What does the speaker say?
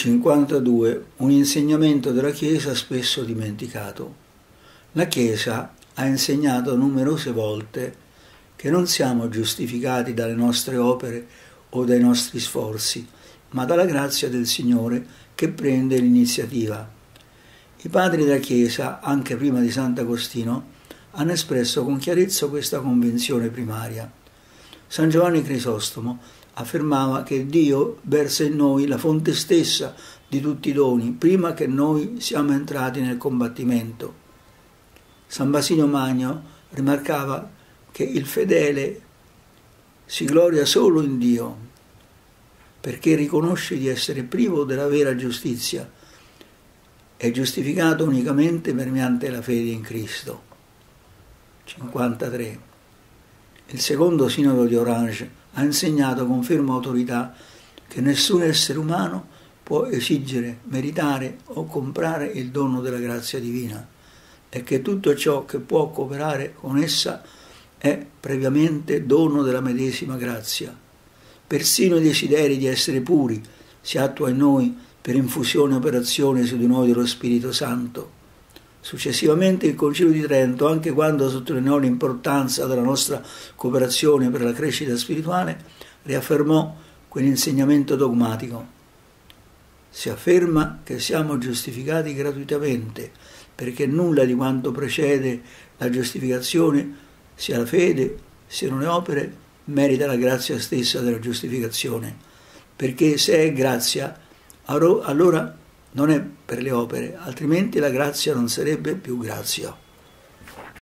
52. Un insegnamento della Chiesa spesso dimenticato. La Chiesa ha insegnato numerose volte che non siamo giustificati dalle nostre opere o dai nostri sforzi, ma dalla grazia del Signore che prende l'iniziativa. I padri della Chiesa, anche prima di Sant'Agostino, hanno espresso con chiarezza questa convinzione primaria. San Giovanni Crisostomo affermava che Dio versa in noi la fonte stessa di tutti i doni, prima che noi siamo entrati nel combattimento. San Basilio Magno rimarcava che il fedele si gloria solo in Dio, perché riconosce di essere privo della vera giustizia, è giustificato unicamente mediante la fede in Cristo. 53. Il secondo sinodo di Orange ha insegnato con ferma autorità che nessun essere umano può esigere, meritare o comprare il dono della grazia divina e che tutto ciò che può cooperare con essa è previamente dono della medesima grazia. Persino i desideri di essere puri si attua in noi per infusione e operazione su di noi dello Spirito Santo. Successivamente il Concilio di Trento, anche quando sottolineò l'importanza della nostra cooperazione per la crescita spirituale, riaffermò quell'insegnamento dogmatico. Si afferma che siamo giustificati gratuitamente, perché nulla di quanto precede la giustificazione, sia la fede, siano le opere, merita la grazia stessa della giustificazione, perché se è grazia, allora non è per le opere, altrimenti la grazia non sarebbe più grazia.